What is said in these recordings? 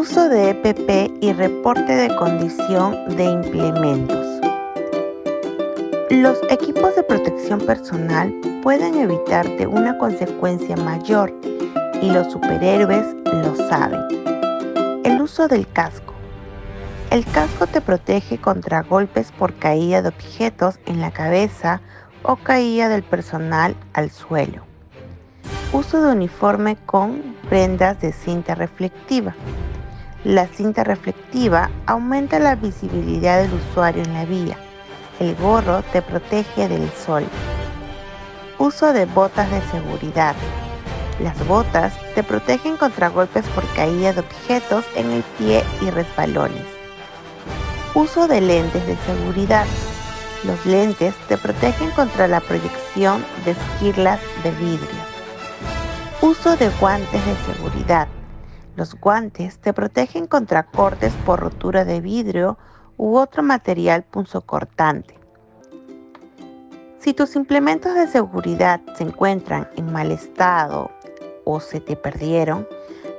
Uso de EPP y reporte de condición de implementos. Los equipos de protección personal pueden evitarte una consecuencia mayor y los superhéroes lo saben. El uso del casco. El casco te protege contra golpes por caída de objetos en la cabeza o caída del personal al suelo. Uso de uniforme con prendas de cinta reflectiva. La cinta reflectiva aumenta la visibilidad del usuario en la vía. El gorro te protege del sol. Uso de botas de seguridad. Las botas te protegen contra golpes por caída de objetos en el pie y resbalones. Uso de lentes de seguridad. Los lentes te protegen contra la proyección de esquirlas de vidrio. Uso de guantes de seguridad. Los guantes te protegen contra cortes por rotura de vidrio u otro material punzocortante. Si tus implementos de seguridad se encuentran en mal estado o se te perdieron,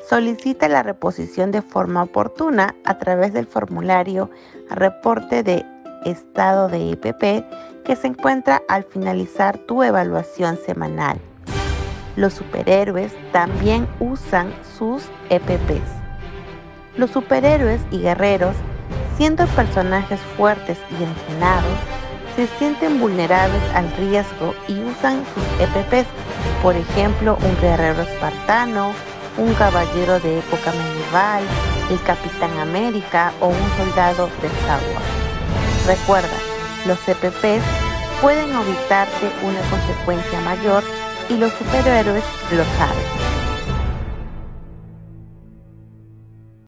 solicita la reposición de forma oportuna a través del formulario Reporte de Estado de EPP que se encuentra al finalizar tu evaluación semanal. Los superhéroes también usan sus EPPs. Los superhéroes y guerreros, siendo personajes fuertes y entrenados, se sienten vulnerables al riesgo y usan sus EPPs, por ejemplo, un guerrero espartano, un caballero de época medieval, el Capitán América o un soldado de Star. Recuerda, los EPPs pueden evitarte una consecuencia mayor y los superhéroes lo saben.